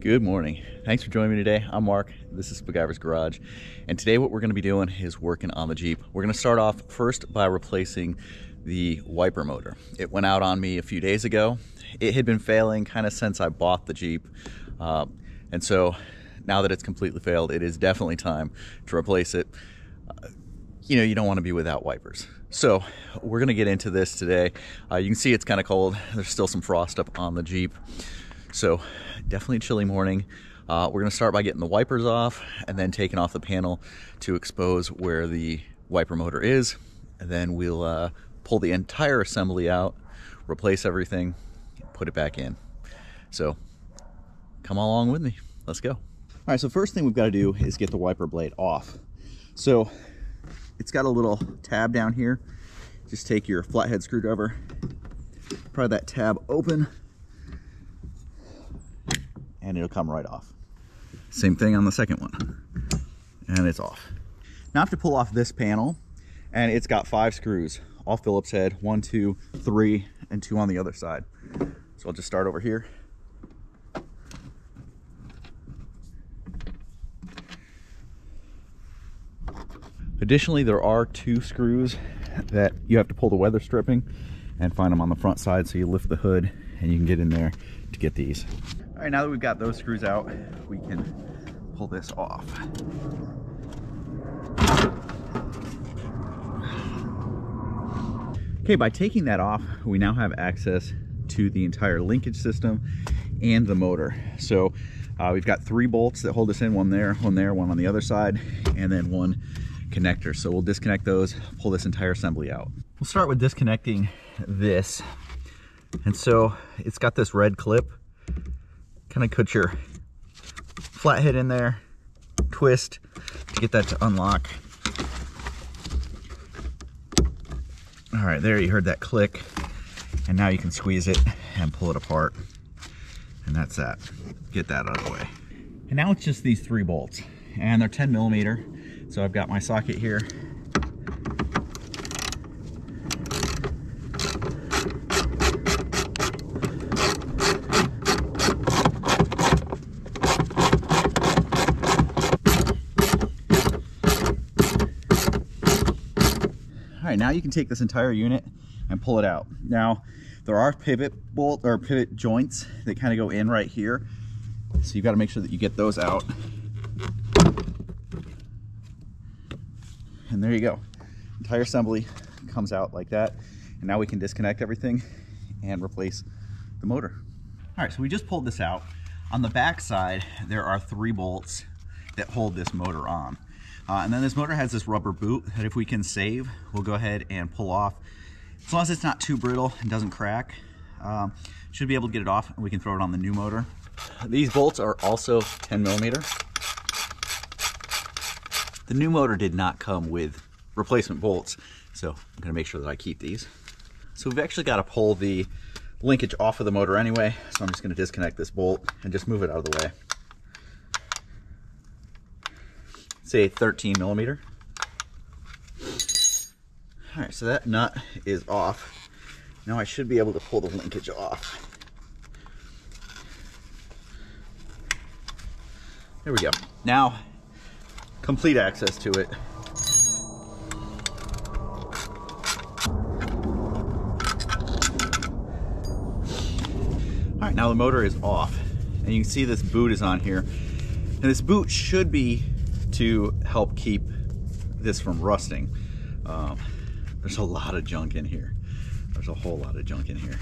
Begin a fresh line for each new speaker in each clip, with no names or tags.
Good morning. Thanks for joining me today. I'm Mark. This is Spiguyver's Garage. And today what we're going to be doing is working on the Jeep. We're going to start off first by replacing the wiper motor. It went out on me a few days ago. It had been failing kind of since I bought the Jeep. Uh, and so now that it's completely failed, it is definitely time to replace it. Uh, you know, you don't want to be without wipers. So we're going to get into this today. Uh, you can see it's kind of cold. There's still some frost up on the Jeep. So definitely a chilly morning. Uh, we're to start by getting the wipers off and then taking off the panel to expose where the wiper motor is. And then we'll uh, pull the entire assembly out, replace everything, put it back in. So come along with me. Let's go. All right, so first thing we've got to do is get the wiper blade off. So it's got a little tab down here. Just take your flathead screwdriver, pry that tab open, and it'll come right off. Same thing on the second one. And it's off. Now I have to pull off this panel and it's got five screws, all Phillips head, one, two, three, and two on the other side. So I'll just start over here. Additionally, there are two screws that you have to pull the weather stripping and find them on the front side. So you lift the hood and you can get in there to get these. All right, now that we've got those screws out, we can pull this off. Okay, by taking that off, we now have access to the entire linkage system and the motor. So uh, we've got three bolts that hold us in, one there, one there, one on the other side, and then one connector. So we'll disconnect those, pull this entire assembly out. We'll start with disconnecting this. And so it's got this red clip kind of put your flathead in there, twist to get that to unlock. All right, there you heard that click. And now you can squeeze it and pull it apart. And that's that. Get that out of the way. And now it's just these three bolts. And they're 10 millimeter. So I've got my socket here All right, now you can take this entire unit and pull it out. Now, there are pivot bolt or pivot joints that kind of go in right here. So you've got to make sure that you get those out. And there you go. Entire assembly comes out like that. And now we can disconnect everything and replace the motor. All right, so we just pulled this out. On the back side, there are three bolts that hold this motor on. Uh, and then this motor has this rubber boot that if we can save, we'll go ahead and pull off. As long as it's not too brittle and doesn't crack, um, should be able to get it off and we can throw it on the new motor. These bolts are also 10 millimeter. The new motor did not come with replacement bolts, so I'm gonna make sure that I keep these. So we've actually gotta pull the linkage off of the motor anyway, so I'm just gonna disconnect this bolt and just move it out of the way. Say 13 millimeter. All right, so that nut is off. Now I should be able to pull the linkage off. There we go. Now, complete access to it. All right, now the motor is off. And you can see this boot is on here. And this boot should be to help keep this from rusting. Um, there's a lot of junk in here. There's a whole lot of junk in here.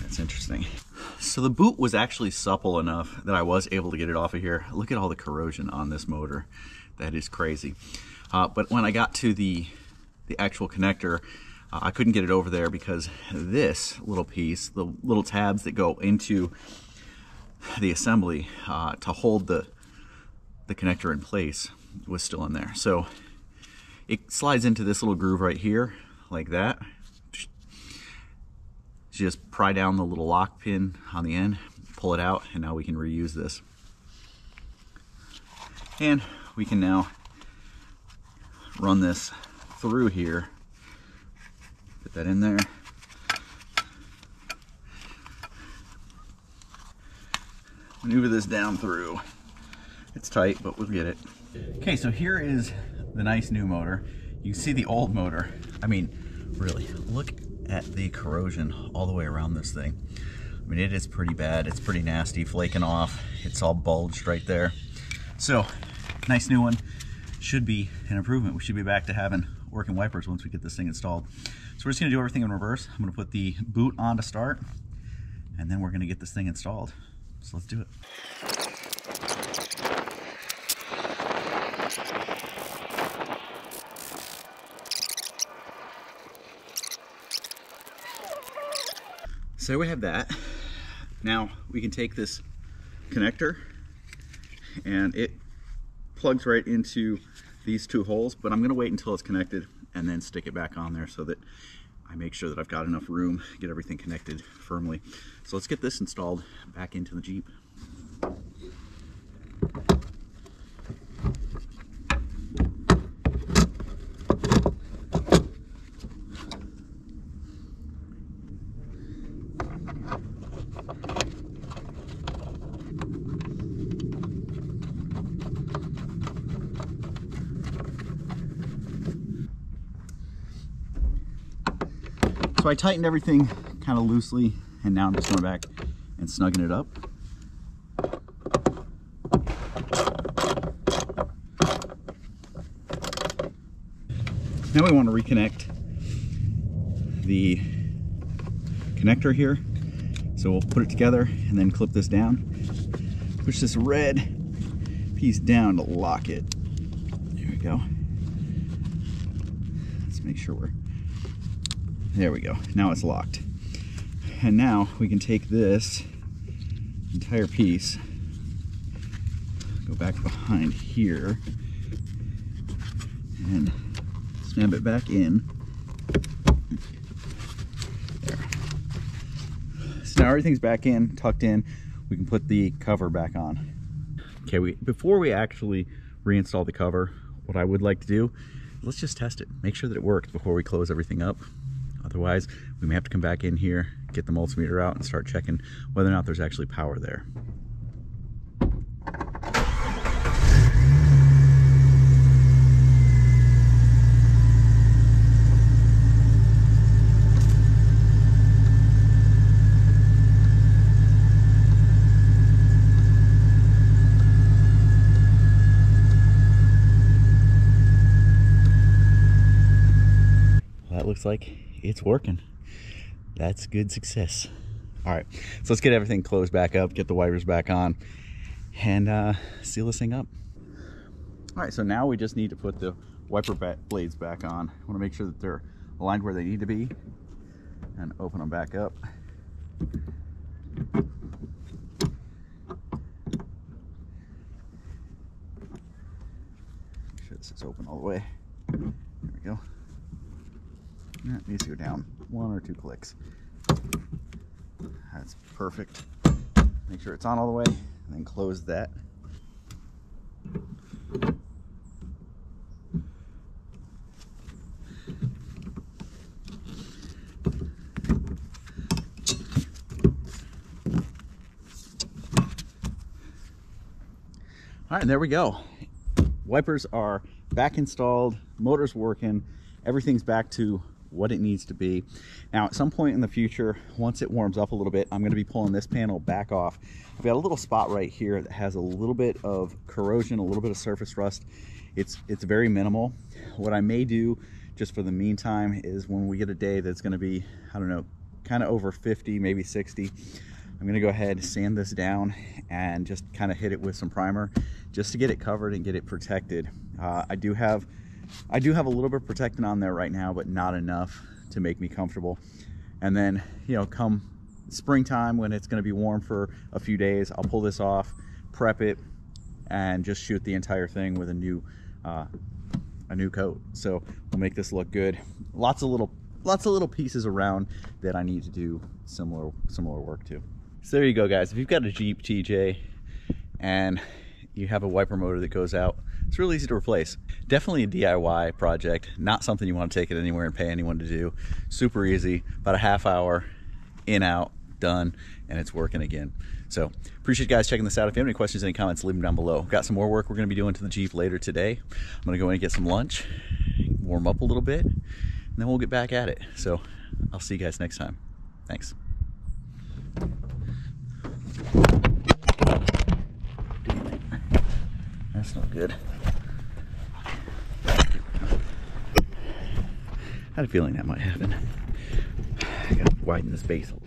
That's interesting. So the boot was actually supple enough that I was able to get it off of here. Look at all the corrosion on this motor. That is crazy. Uh, but when I got to the, the actual connector, uh, I couldn't get it over there because this little piece, the little tabs that go into the assembly uh, to hold the the connector in place was still in there. So it slides into this little groove right here, like that. Just pry down the little lock pin on the end, pull it out, and now we can reuse this. And we can now run this through here. Put that in there. maneuver this down through. It's tight, but we'll get it. Okay, so here is the nice new motor. You see the old motor. I mean, really, look at the corrosion all the way around this thing. I mean, it is pretty bad. It's pretty nasty, flaking off. It's all bulged right there. So, nice new one. Should be an improvement. We should be back to having working wipers once we get this thing installed. So we're just gonna do everything in reverse. I'm gonna put the boot on to start, and then we're gonna get this thing installed. So let's do it. So we have that. Now we can take this connector and it plugs right into these two holes, but I'm gonna wait until it's connected and then stick it back on there so that I make sure that I've got enough room, get everything connected firmly. So let's get this installed back into the Jeep. So I tightened everything kind of loosely and now I'm just going back and snugging it up. Now we want to reconnect the connector here. So we'll put it together and then clip this down. Push this red piece down to lock it. There we go. Let's make sure we're there we go. Now it's locked. And now we can take this entire piece, go back behind here, and snap it back in. There. So now everything's back in, tucked in. We can put the cover back on. Okay, we before we actually reinstall the cover, what I would like to do, let's just test it. Make sure that it works before we close everything up. Otherwise, we may have to come back in here, get the multimeter out and start checking whether or not there's actually power there. That looks like it's working. That's good success. All right, so let's get everything closed back up, get the wipers back on, and uh, seal this thing up. All right, so now we just need to put the wiper blades back on. I wanna make sure that they're aligned where they need to be and open them back up. Make sure this is open all the way. There we go. That needs to go down one or two clicks. That's perfect. Make sure it's on all the way and then close that. All right, there we go. Wipers are back installed, motor's working, everything's back to what it needs to be. Now, at some point in the future, once it warms up a little bit, I'm gonna be pulling this panel back off. I've got a little spot right here that has a little bit of corrosion, a little bit of surface rust. It's, it's very minimal. What I may do just for the meantime is when we get a day that's gonna be, I don't know, kind of over 50, maybe 60, I'm gonna go ahead, sand this down and just kind of hit it with some primer just to get it covered and get it protected. Uh, I do have I do have a little bit of protectant on there right now, but not enough to make me comfortable. And then, you know, come springtime when it's gonna be warm for a few days, I'll pull this off, prep it, and just shoot the entire thing with a new uh, a new coat. So we'll make this look good. Lots of little lots of little pieces around that I need to do similar similar work to. So there you go guys. If you've got a Jeep TJ and you have a wiper motor that goes out it's really easy to replace. Definitely a DIY project, not something you want to take it anywhere and pay anyone to do. Super easy, about a half hour, in, out, done, and it's working again. So appreciate you guys checking this out. If you have any questions, any comments, leave them down below. Got some more work we're going to be doing to the Jeep later today. I'm going to go in and get some lunch, warm up a little bit, and then we'll get back at it. So I'll see you guys next time. Thanks. That's not good. Had a feeling that might happen. I gotta widen this base a.